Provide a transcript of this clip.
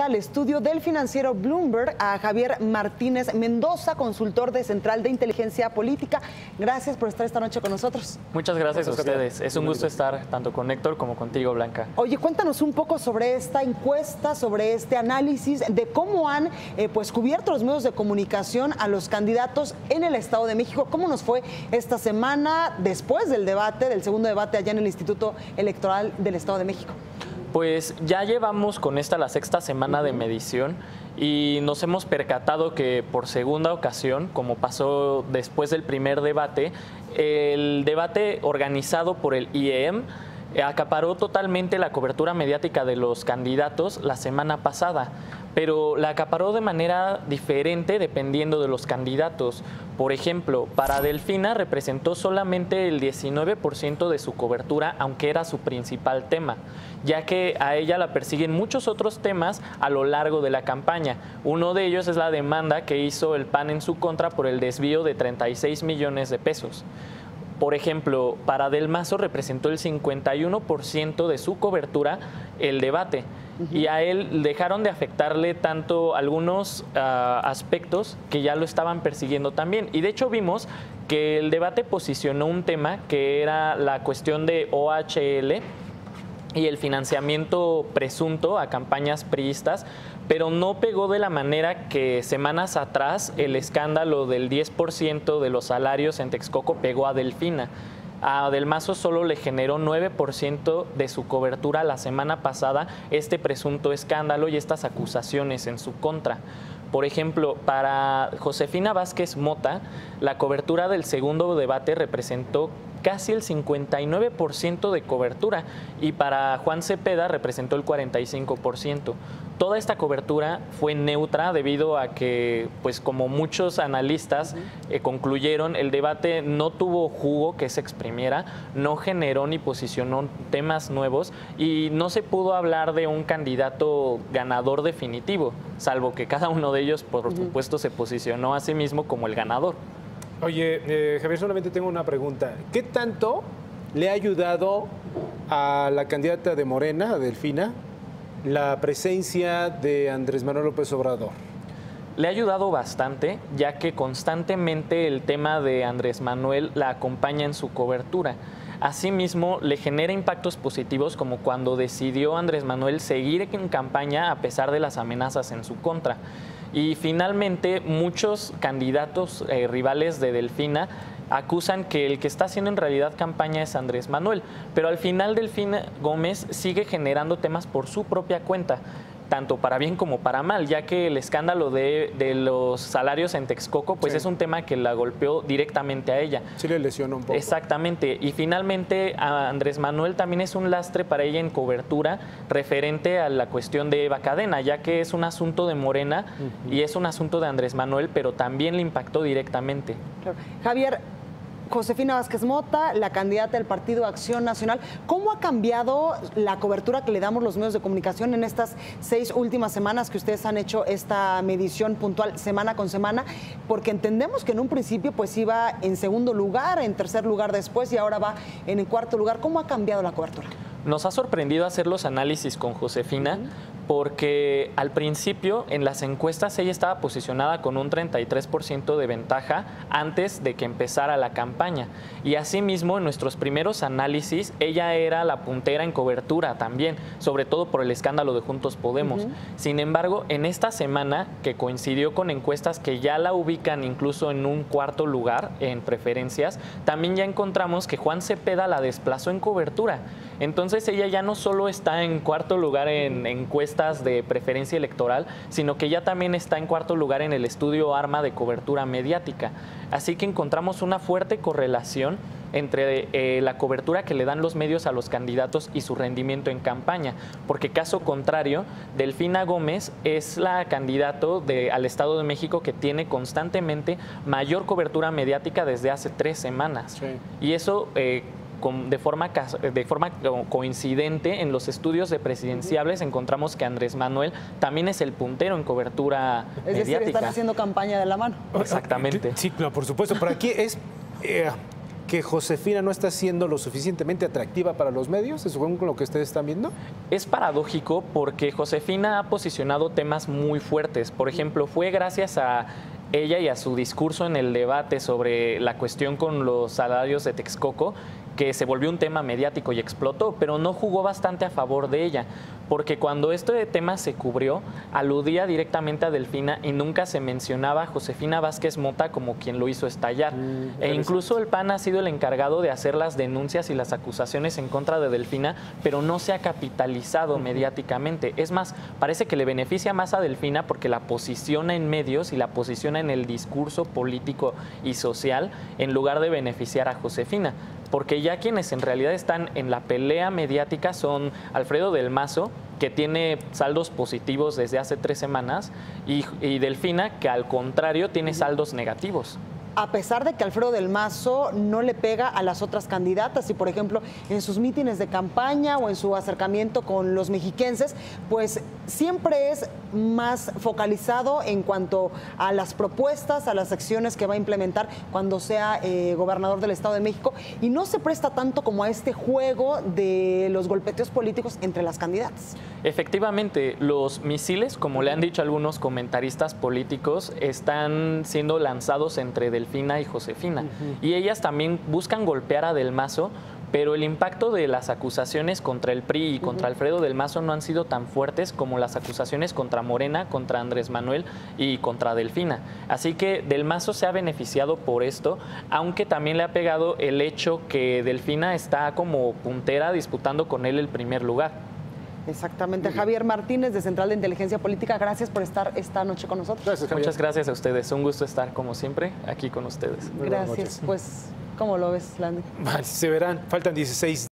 al estudio del financiero Bloomberg a Javier Martínez Mendoza, consultor de Central de Inteligencia Política. Gracias por estar esta noche con nosotros. Muchas gracias a ustedes. Es un gusto estar tanto con Héctor como contigo, Blanca. Oye, cuéntanos un poco sobre esta encuesta, sobre este análisis de cómo han eh, pues cubierto los medios de comunicación a los candidatos en el Estado de México. ¿Cómo nos fue esta semana después del debate, del segundo debate allá en el Instituto Electoral del Estado de México? Pues ya llevamos con esta la sexta semana de medición y nos hemos percatado que por segunda ocasión, como pasó después del primer debate, el debate organizado por el IEM acaparó totalmente la cobertura mediática de los candidatos la semana pasada, pero la acaparó de manera diferente dependiendo de los candidatos. Por ejemplo, para Delfina representó solamente el 19% de su cobertura, aunque era su principal tema, ya que a ella la persiguen muchos otros temas a lo largo de la campaña. Uno de ellos es la demanda que hizo el PAN en su contra por el desvío de 36 millones de pesos. Por ejemplo, para Del Mazo representó el 51% de su cobertura el debate y a él dejaron de afectarle tanto algunos ah, aspectos que ya lo estaban persiguiendo también. Y de hecho vimos que el debate posicionó un tema que era la cuestión de OHL y el financiamiento presunto a campañas priistas, pero no pegó de la manera que semanas atrás el escándalo del 10% de los salarios en Texcoco pegó a Delfina. A Del Mazo solo le generó 9% de su cobertura la semana pasada este presunto escándalo y estas acusaciones en su contra. Por ejemplo, para Josefina Vázquez Mota, la cobertura del segundo debate representó casi el 59% de cobertura y para Juan Cepeda representó el 45%. Toda esta cobertura fue neutra debido a que, pues como muchos analistas eh, concluyeron, el debate no tuvo jugo que se exprimiera, no generó ni posicionó temas nuevos y no se pudo hablar de un candidato ganador definitivo, salvo que cada uno de ellos, por supuesto, se posicionó a sí mismo como el ganador. Oye, eh, Javier, solamente tengo una pregunta. ¿Qué tanto le ha ayudado a la candidata de Morena, Delfina, la presencia de Andrés Manuel López Obrador? Le ha ayudado bastante, ya que constantemente el tema de Andrés Manuel la acompaña en su cobertura. Asimismo, le genera impactos positivos como cuando decidió Andrés Manuel seguir en campaña a pesar de las amenazas en su contra. Y finalmente, muchos candidatos eh, rivales de Delfina acusan que el que está haciendo en realidad campaña es Andrés Manuel, pero al final Delfina Gómez sigue generando temas por su propia cuenta tanto para bien como para mal, ya que el escándalo de, los salarios en Texcoco, pues es un tema que la golpeó directamente a ella. Sí le lesionó un poco. Exactamente. Y finalmente a Andrés Manuel también es un lastre para ella en cobertura referente a la cuestión de Eva Cadena, ya que es un asunto de Morena y es un asunto de Andrés Manuel, pero también le impactó directamente. Javier, Josefina Vázquez Mota, la candidata del Partido Acción Nacional. ¿Cómo ha cambiado la cobertura que le damos los medios de comunicación en estas seis últimas semanas que ustedes han hecho esta medición puntual semana con semana? Porque entendemos que en un principio pues iba en segundo lugar, en tercer lugar después y ahora va en el cuarto lugar. ¿Cómo ha cambiado la cobertura? Nos ha sorprendido hacer los análisis con Josefina porque al principio en las encuestas ella estaba posicionada con un 33% de ventaja antes de que empezara la campaña. Y asimismo en nuestros primeros análisis ella era la puntera en cobertura también, sobre todo por el escándalo de Juntos Podemos. Sin embargo, en esta semana, que coincidió con encuestas que ya la ubican incluso en un cuarto lugar en preferencias, también ya encontramos que Juan Cepeda la desplazó en cobertura. Entonces ella ya no solo está en cuarto lugar en encuestas de preferencia electoral, sino que ya también está en cuarto lugar en el estudio ARMA de cobertura mediática. Así que encontramos una fuerte correlación entre eh, la cobertura que le dan los medios a los candidatos y su rendimiento en campaña, porque caso contrario, Delfina Gómez es la candidato de, al Estado de México que tiene constantemente mayor cobertura mediática desde hace tres semanas. Y eso eh, de forma, de forma coincidente en los estudios de presidenciables encontramos que Andrés Manuel también es el puntero en cobertura es mediática. están haciendo campaña de la mano. Exactamente. Sí, por supuesto, pero aquí es... Eh, que Josefina no está siendo lo suficientemente atractiva para los medios, ¿es con lo que ustedes están viendo? Es paradójico porque Josefina ha posicionado temas muy fuertes. Por ejemplo, fue gracias a ella y a su discurso en el debate sobre la cuestión con los salarios de Texcoco que se volvió un tema mediático y explotó, pero no jugó bastante a favor de ella, porque cuando este tema se cubrió, aludía directamente a Delfina y nunca se mencionaba a Josefina Vázquez Mota como quien lo hizo estallar. Mm, e incluso el PAN ha sido el encargado de hacer las denuncias y las acusaciones en contra de Delfina, pero no se ha capitalizado mediáticamente. Es más, parece que le beneficia más a Delfina porque la posiciona en medios y la posiciona en el discurso político y social en lugar de beneficiar a Josefina porque ya quienes en realidad están en la pelea mediática son Alfredo del Mazo, que tiene saldos positivos desde hace tres semanas, y, Delfina, que al contrario tiene saldos negativos. A pesar de que Alfredo del Mazo no le pega a las otras candidatas y, por ejemplo, en sus mítines de campaña o en su acercamiento con los mexiquenses, pues siempre es más focalizado en cuanto a las propuestas, a las acciones que va a implementar cuando sea eh, gobernador del Estado de México y no se presta tanto como a este juego de los golpeteos políticos entre las candidatas. Efectivamente, los misiles, como le han dicho algunos comentaristas políticos, están siendo lanzados entre Delfina y Josefina. Y ellas también buscan golpear a Del Mazo, pero el impacto de las acusaciones contra el PRI y contra Alfredo del Mazo no han sido tan fuertes como las acusaciones contra Morena, contra Andrés Manuel y contra Delfina. Así que Del Mazo se ha beneficiado por esto, aunque también le ha pegado el hecho que Delfina está como puntera disputando con él el primer lugar. Exactamente. Javier Martínez, de Central de Inteligencia Política, gracias por estar esta noche con nosotros. Muchas gracias a ustedes. Un gusto estar, como siempre, aquí con ustedes. gracias. Pues, ¿cómo lo ves, Landy? se verán. Faltan 16